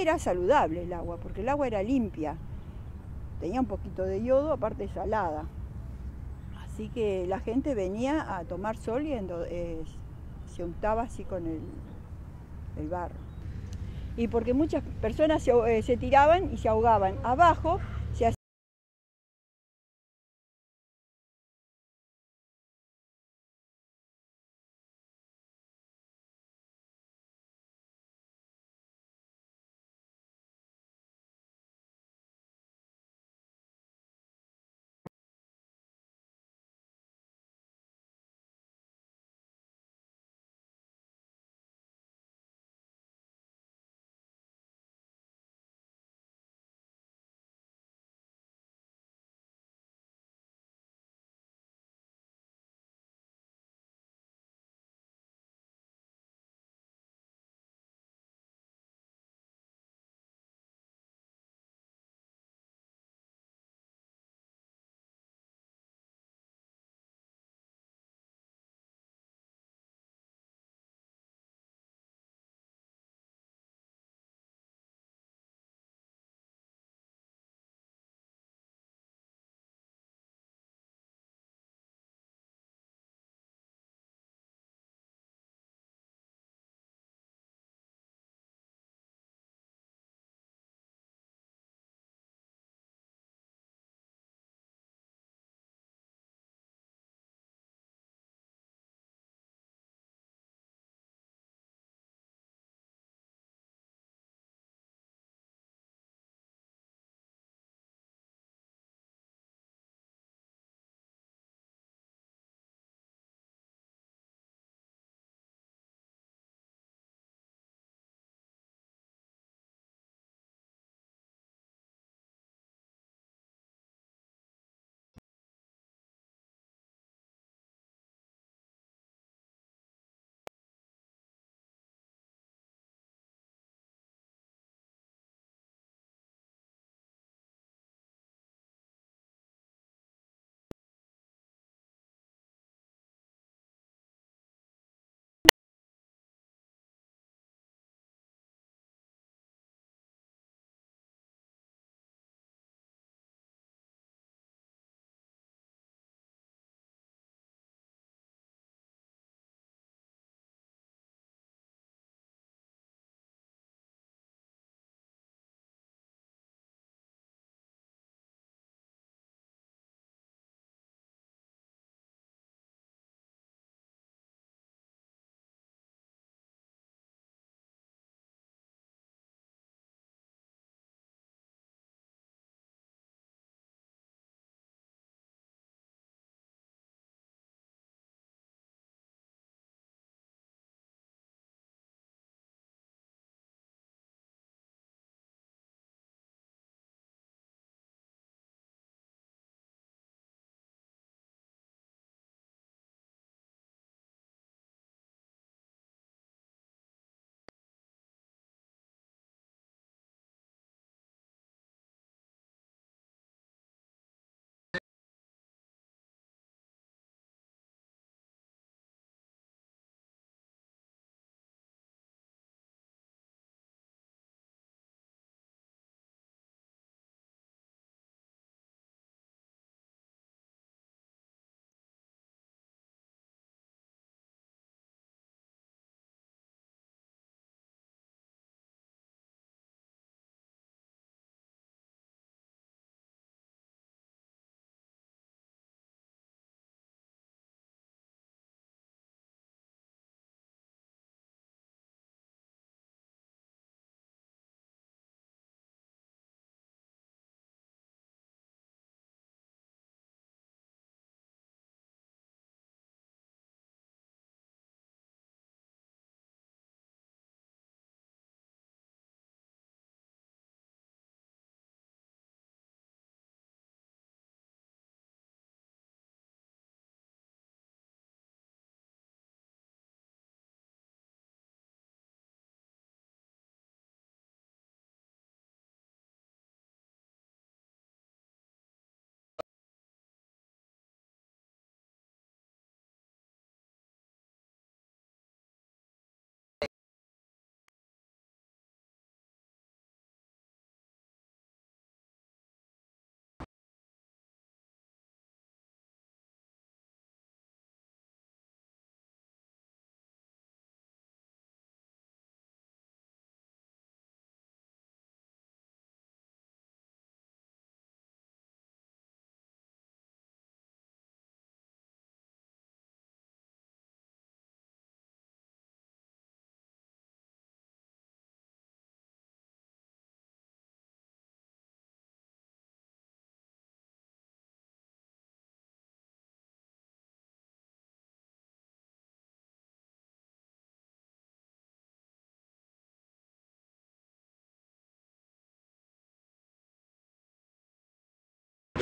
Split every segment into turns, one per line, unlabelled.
era saludable el agua, porque el agua era limpia. Tenía un poquito de yodo, aparte salada. Así que la gente venía a tomar sol y eh, se untaba así con el, el, barro. Y porque muchas personas se, eh, se tiraban y se ahogaban. Abajo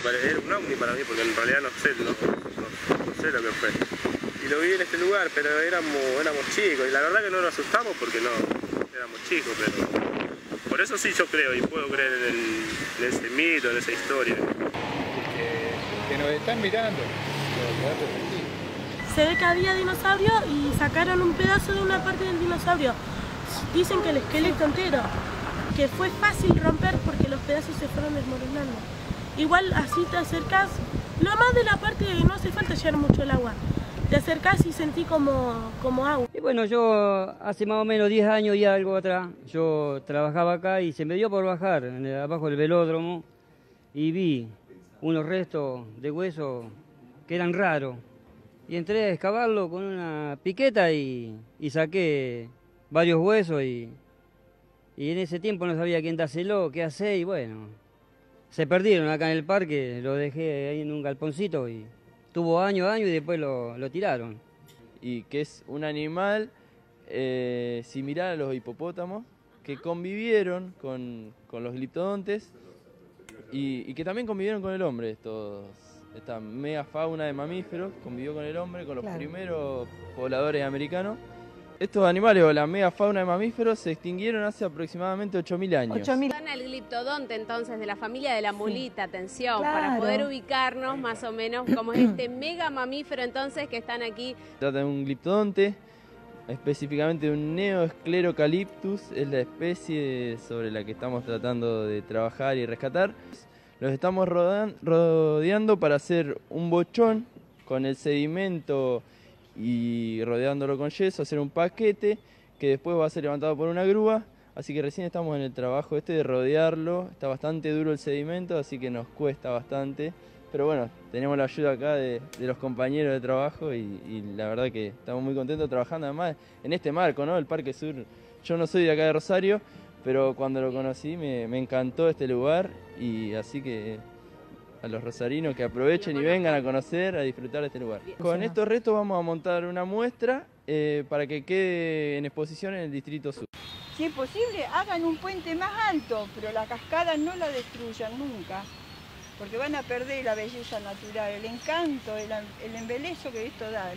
era un ovni para mí, porque en realidad no sé, no, sé lo que fue. Y lo vi en este lugar, pero éramos, éramos chicos, y la verdad que no nos asustamos porque no, éramos chicos, pero por eso sí yo creo y puedo creer en, ese mito, en esa historia.
Que, nos están mirando,
se ve que había dinosaurio y sacaron un pedazo de una parte del dinosaurio. Dicen que el esqueleto entero, que fue fácil romper porque los pedazos se fueron desmoronando. Igual así te acercas, lo más de la parte no hace falta llevar mucho el agua. Te acercas y sentí como, como agua.
Y bueno, yo hace más o menos 10 años y algo atrás, yo trabajaba acá y se me dio por bajar abajo del velódromo y vi unos restos de hueso que eran raros y entré a excavarlo con una piqueta y, saqué varios huesos y, y, en ese tiempo no sabía quién dárselo, qué hacer y bueno, se perdieron acá en el parque, lo dejé ahí en un galponcito y tuvo año a año y después lo, tiraron.
Y que es un animal eh, similar a los hipopótamos que convivieron con, los gliptodontes y, y que también convivieron con el hombre estos esta mega fauna de mamíferos, convivió con el hombre, con los primeros pobladores americanos. Estos animales o la mega fauna de mamíferos se extinguieron hace aproximadamente 8.000 años.
8.000. Son el gliptodonte entonces de la familia de la mulita, atención, para poder ubicarnos más o menos como es este mega mamífero entonces que están aquí.
trata de un gliptodonte, específicamente de un Neoesclerocaliptus, es la especie sobre la que estamos tratando de trabajar y rescatar. Los estamos rodeando para hacer un bochón con el sedimento y rodeándolo con yeso, hacer un paquete que después va a ser levantado por una grúa. Así que recién estamos en el trabajo este de rodearlo. Está bastante duro el sedimento, así que nos cuesta bastante. Pero bueno, tenemos la ayuda acá de, los compañeros de trabajo y, y, la verdad que estamos muy contentos trabajando además en este marco, ¿no? El Parque Sur. Yo no soy de acá de Rosario, pero cuando lo conocí me, encantó este lugar y así que a los rosarinos que aprovechen y vengan a conocer, a disfrutar de este lugar. Con estos restos vamos a montar una muestra eh, para que quede en exposición en el Distrito Sur.
Si es posible, hagan un puente más alto, pero la cascada no la destruyan nunca, porque van a perder la belleza natural, el encanto, el, el embelezo que esto da.